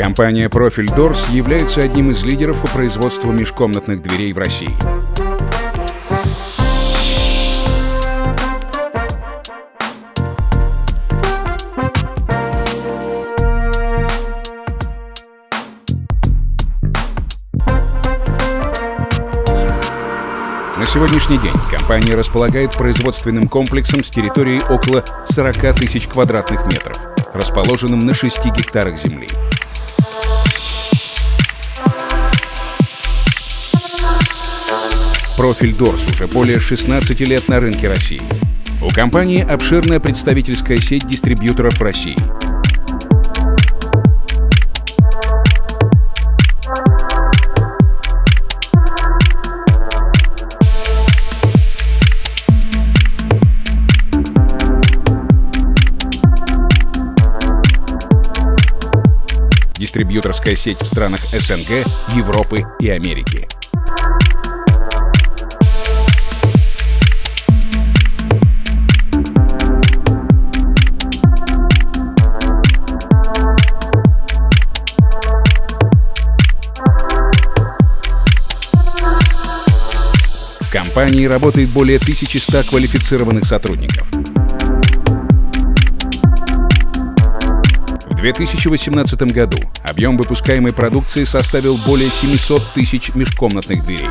Компания Profil Doors является одним из лидеров по производству межкомнатных дверей в России. На сегодняшний день компания располагает производственным комплексом с территорией около 40 тысяч квадратных метров, расположенным на 6 гектарах земли. Профиль Дорс уже более 16 лет на рынке России. У компании обширная представительская сеть дистрибьюторов в России – дистрибьюторская сеть в странах СНГ, Европы и Америки. Компании работает более 1100 квалифицированных сотрудников. 2018 году объем выпускаемой продукции составил более 700 тысяч межкомнатных дверей.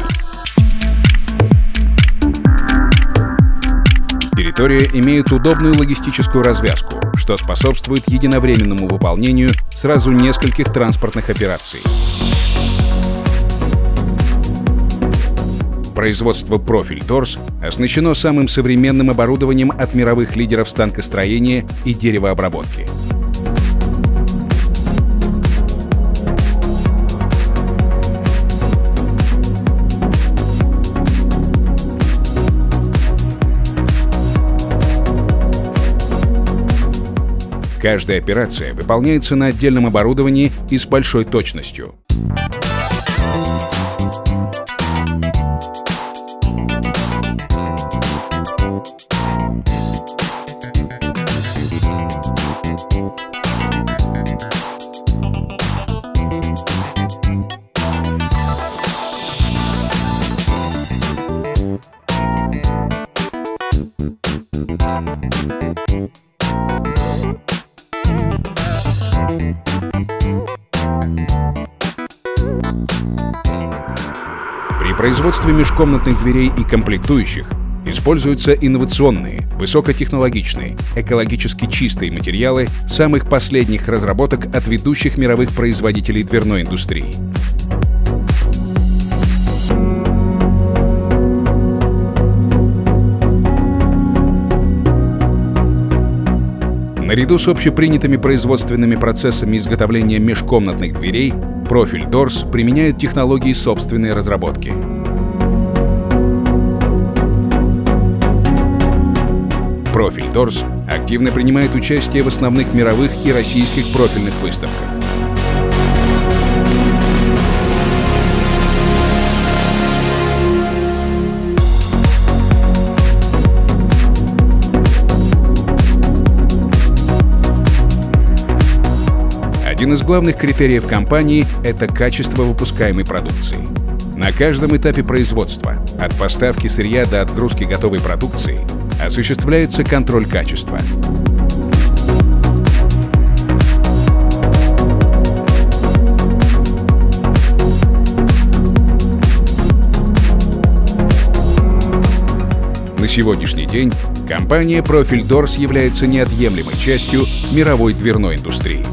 Территория имеет удобную логистическую развязку, что способствует единовременному выполнению сразу нескольких транспортных операций. Производство «Профиль Торс» оснащено самым современным оборудованием от мировых лидеров станкостроения и деревообработки – Каждая операция выполняется на отдельном оборудовании и с большой точностью. При производстве межкомнатных дверей и комплектующих используются инновационные, высокотехнологичные, экологически чистые материалы самых последних разработок от ведущих мировых производителей дверной индустрии. Наряду с общепринятыми производственными процессами изготовления межкомнатных дверей, профиль Дорс применяет технологии собственной разработки. Профиль Дорс активно принимает участие в основных мировых и российских профильных выставках. Один из главных критериев компании – это качество выпускаемой продукции. На каждом этапе производства, от поставки сырья до отгрузки готовой продукции, осуществляется контроль качества. На сегодняшний день компания Profil Doors является неотъемлемой частью мировой дверной индустрии.